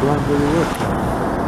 blend really works.